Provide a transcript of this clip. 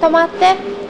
止まって。